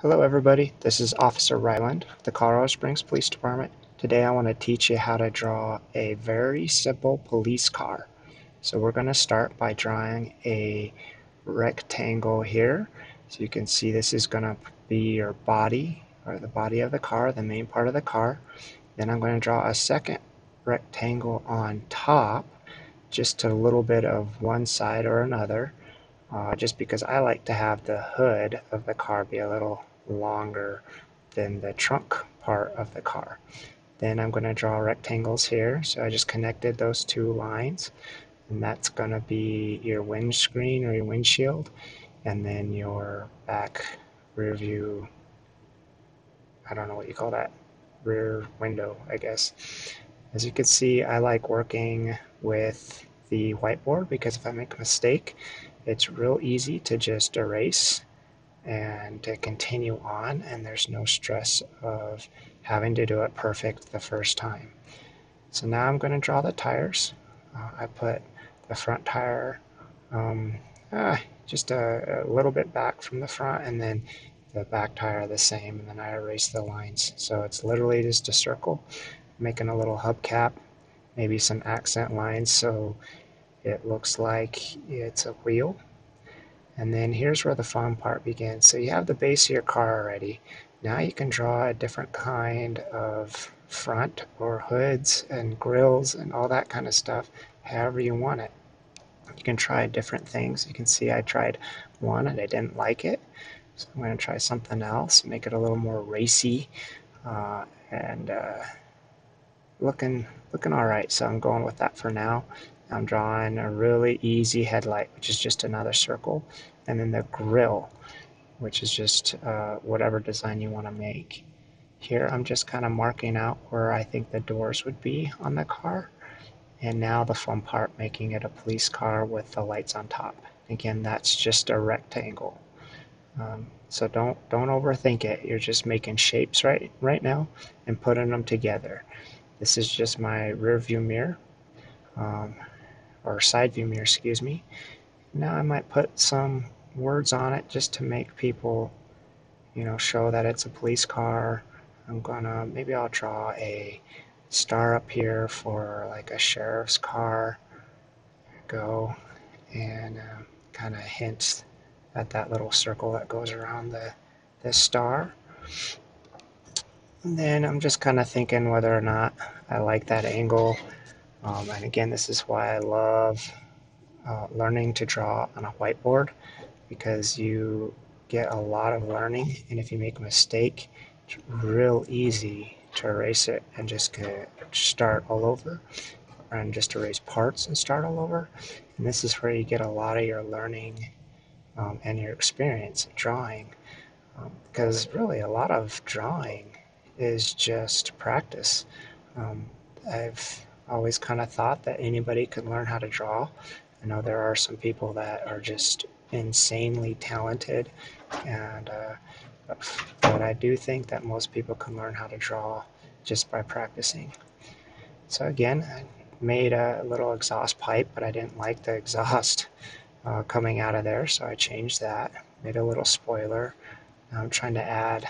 Hello everybody, this is Officer Ryland with the Colorado Springs Police Department. Today I want to teach you how to draw a very simple police car. So we're going to start by drawing a rectangle here. So you can see this is going to be your body or the body of the car, the main part of the car. Then I'm going to draw a second rectangle on top, just a little bit of one side or another uh, just because I like to have the hood of the car be a little longer than the trunk part of the car. Then I'm going to draw rectangles here. So I just connected those two lines and that's going to be your windscreen or your windshield and then your back rear view I don't know what you call that rear window I guess as you can see I like working with the whiteboard because if I make a mistake it's real easy to just erase and to continue on and there's no stress of having to do it perfect the first time. So now I'm going to draw the tires. Uh, I put the front tire um, uh, just a, a, little bit back from the front and then the back tire the same and then I erase the lines. So it's literally just a circle making a little hubcap, maybe some accent lines so it looks like it's a wheel. And then here's where the fun part begins. So you have the base of your car already. Now you can draw a different kind of front or hoods and grills and all that kind of stuff however you want it. You can try different things. You can see I tried one and I didn't like it. So I'm going to try something else, make it a little more racy uh, and uh, looking looking all right. So I'm going with that for now. I'm drawing a really easy headlight, which is just another circle, and then the grill, which is just uh, whatever design you want to make. Here I'm just kind of marking out where I think the doors would be on the car. And now the fun part, making it a police car with the lights on top. Again, that's just a rectangle. Um, so don't don't overthink it. You're just making shapes right right now and putting them together. This is just my rear view mirror. Um, or side view mirror, excuse me. Now I might put some words on it just to make people, you know, show that it's a police car. I'm gonna, maybe I'll draw a star up here for like a sheriff's car. Go and uh, kind of hints at that little circle that goes around the, the star. And then I'm just kind of thinking whether or not I like that angle um, and again, this is why I love uh, learning to draw on a whiteboard because you get a lot of learning. And if you make a mistake, it's real easy to erase it and just start all over and just erase parts and start all over. And this is where you get a lot of your learning um, and your experience drawing. Um, because really, a lot of drawing is just practice. Um, I've always kind of thought that anybody could learn how to draw. I know there are some people that are just insanely talented, and uh, but I do think that most people can learn how to draw just by practicing. So again, I made a little exhaust pipe, but I didn't like the exhaust uh, coming out of there, so I changed that. Made a little spoiler. I'm trying to add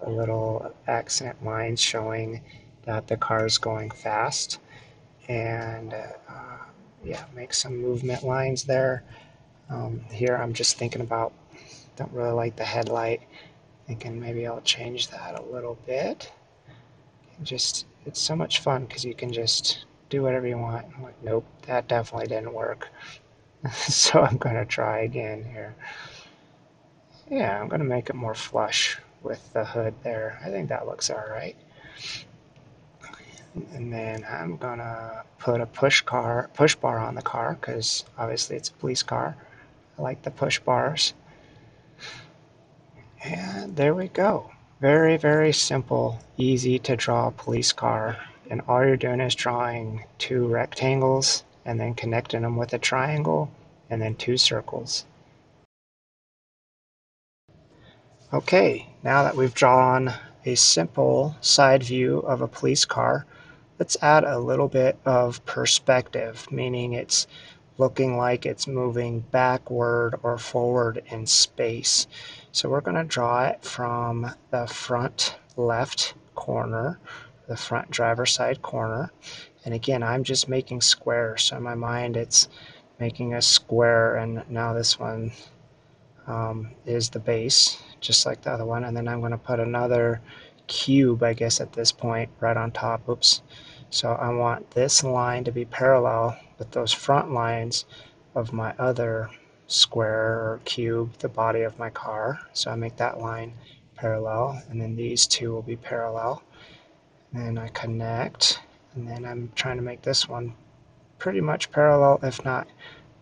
a little accent lines showing that the car is going fast and uh, yeah, make some movement lines there. Um, here I'm just thinking about, don't really like the headlight, thinking maybe I'll change that a little bit. Just, it's so much fun because you can just do whatever you want. I'm like, nope, that definitely didn't work. so I'm going to try again here. Yeah, I'm going to make it more flush with the hood there. I think that looks all right and then I'm gonna put a push car push bar on the car because obviously it's a police car. I like the push bars. And there we go. Very very simple easy to draw a police car. And all you're doing is drawing two rectangles and then connecting them with a triangle and then two circles. Okay now that we've drawn a simple side view of a police car let's add a little bit of perspective, meaning it's looking like it's moving backward or forward in space. So we're going to draw it from the front left corner, the front driver's side corner. And again, I'm just making squares. So in my mind, it's making a square. And now this one um, is the base, just like the other one. And then I'm going to put another cube, I guess, at this point, right on top. Oops. So I want this line to be parallel with those front lines of my other square or cube, the body of my car. So I make that line parallel, and then these two will be parallel. And I connect, and then I'm trying to make this one pretty much parallel, if not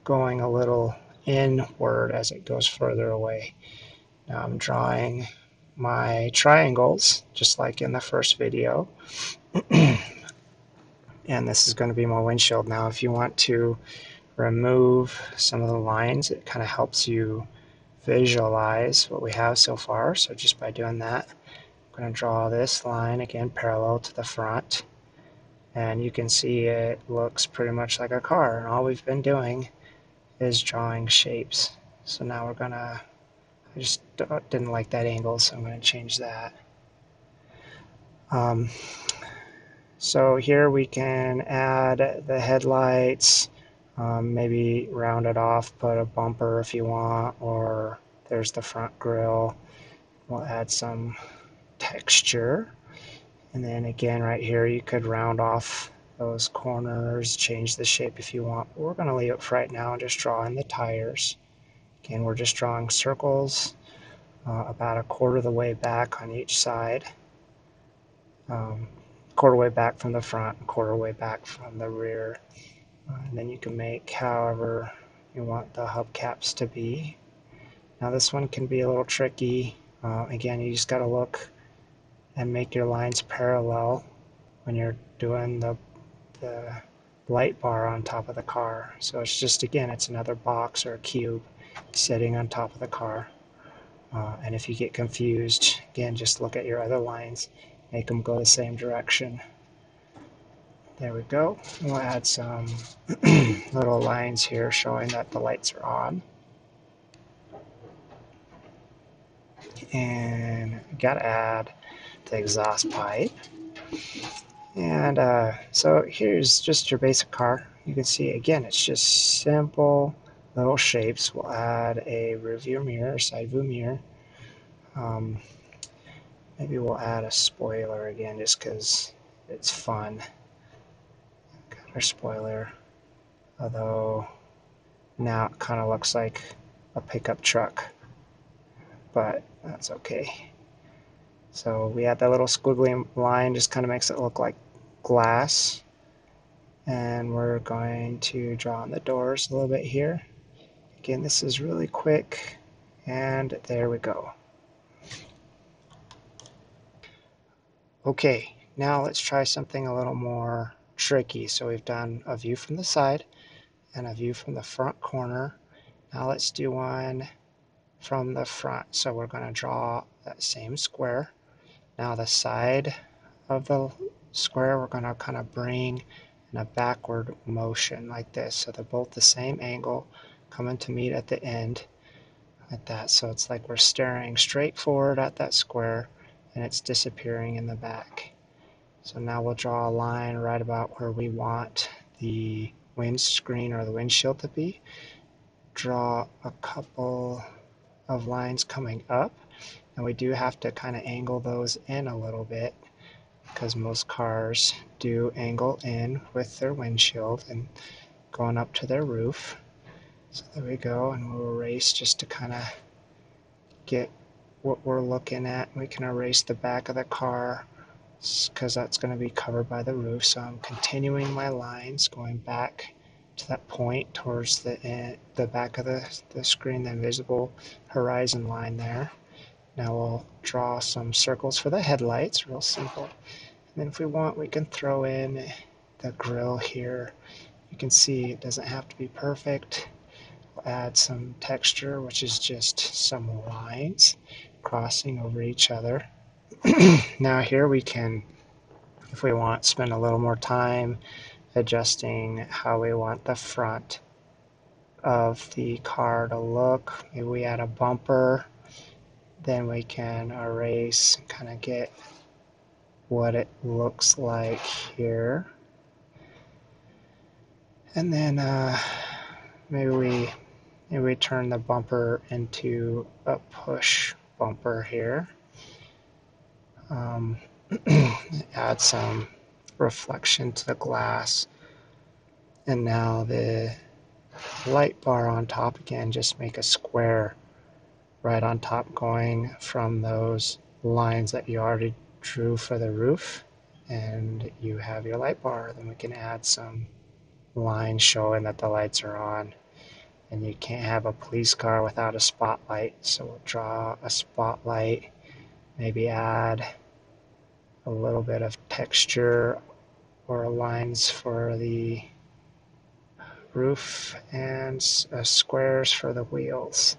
going a little inward as it goes further away. Now I'm drawing my triangles, just like in the first video. and this is going to be my windshield. Now, if you want to remove some of the lines, it kind of helps you visualize what we have so far. So just by doing that, I'm going to draw this line again parallel to the front. And you can see it looks pretty much like a car. And all we've been doing is drawing shapes. So now we're going to, I just didn't like that angle, so I'm going to change that. Um, so here we can add the headlights, um, maybe round it off, put a bumper if you want, or there's the front grille. We'll add some texture. And then again, right here, you could round off those corners, change the shape if you want. We're going to leave it for right now and just draw in the tires. Again, we're just drawing circles uh, about a quarter of the way back on each side. Um, quarter way back from the front, quarter way back from the rear. Uh, and then you can make however you want the hubcaps to be. Now this one can be a little tricky. Uh, again, you just got to look and make your lines parallel when you're doing the, the light bar on top of the car. So it's just, again, it's another box or a cube sitting on top of the car. Uh, and if you get confused, again, just look at your other lines make them go the same direction. There we go. We'll add some little lines here showing that the lights are on. And we gotta add the exhaust pipe. And uh, so here's just your basic car. You can see again, it's just simple little shapes. We'll add a rear view mirror, side view mirror. Um, Maybe we'll add a spoiler again just because it's fun. Got our spoiler. Although now it kind of looks like a pickup truck. But that's okay. So we add that little squiggly line, just kind of makes it look like glass. And we're going to draw on the doors a little bit here. Again, this is really quick. And there we go. Okay, now let's try something a little more tricky. So we've done a view from the side and a view from the front corner. Now let's do one from the front. So we're going to draw that same square. Now the side of the square we're going to kind of bring in a backward motion like this. So they're both the same angle coming to meet at the end like that. So it's like we're staring straight forward at that square and it's disappearing in the back. So now we'll draw a line right about where we want the windscreen or the windshield to be. Draw a couple of lines coming up and we do have to kind of angle those in a little bit because most cars do angle in with their windshield and going up to their roof. So there we go and we'll erase just to kind of get what we're looking at. We can erase the back of the car because that's going to be covered by the roof. So I'm continuing my lines going back to that point towards the end, the back of the, the screen, the invisible horizon line there. Now we'll draw some circles for the headlights, real simple. And then if we want, we can throw in the grill here. You can see it doesn't have to be perfect. We'll add some texture, which is just some lines crossing over each other. now here we can, if we want, spend a little more time adjusting how we want the front of the car to look. Maybe we add a bumper. Then we can erase and kind of get what it looks like here. And then uh, maybe we maybe we turn the bumper into a push bumper here. Um, add some reflection to the glass. And now the light bar on top again, just make a square right on top going from those lines that you already drew for the roof. And you have your light bar. Then we can add some lines showing that the lights are on. And you can't have a police car without a spotlight. So we'll draw a spotlight, maybe add a little bit of texture or lines for the roof and uh, squares for the wheels.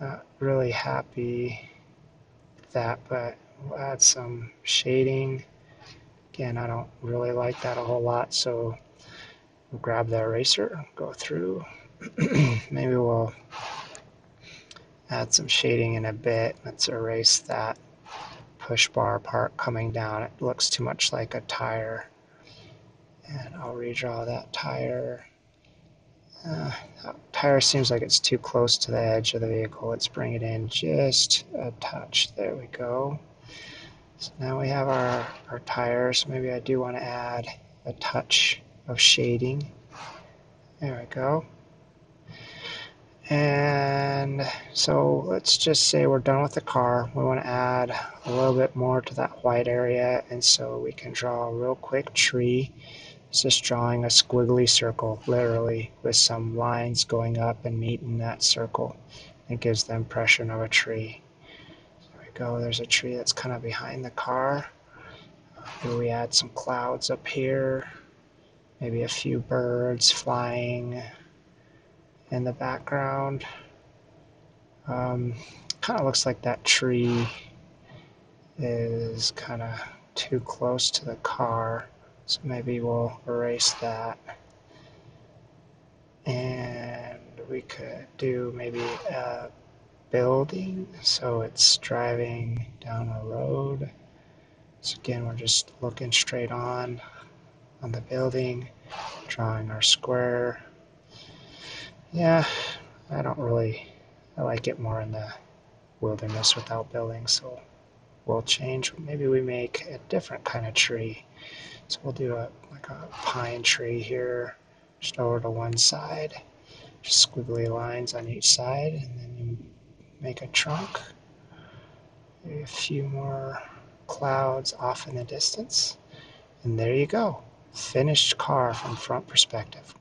Not really happy with that, but we'll add some shading. Again, I don't really like that a whole lot, so we'll grab the eraser, go through. Maybe we'll add some shading in a bit. Let's erase that push bar part coming down. It looks too much like a tire. And I'll redraw that tire. Uh, tire seems like it's too close to the edge of the vehicle. Let's bring it in just a touch. There we go. So now we have our, our tires. Maybe I do want to add a touch of shading. There we go. And so let's just say we're done with the car. We want to add a little bit more to that white area. And so we can draw a real quick tree. It's just drawing a squiggly circle, literally, with some lines going up and meeting that circle. It gives the impression of a tree. There we go. There's a tree that's kind of behind the car. Here we add some clouds up here. Maybe a few birds flying in the background. Um, kind of looks like that tree is kind of too close to the car. So maybe we'll erase that. And we could do maybe a building. So it's driving down a road. So again, we're just looking straight on on the building, drawing our square. Yeah, I don't really, I like it more in the wilderness without buildings, so we'll change. Maybe we make a different kind of tree. So we'll do a like a pine tree here, just over to one side, just squiggly lines on each side, and then you make a trunk. Maybe a few more clouds off in the distance, and there you go. Finished car from front perspective.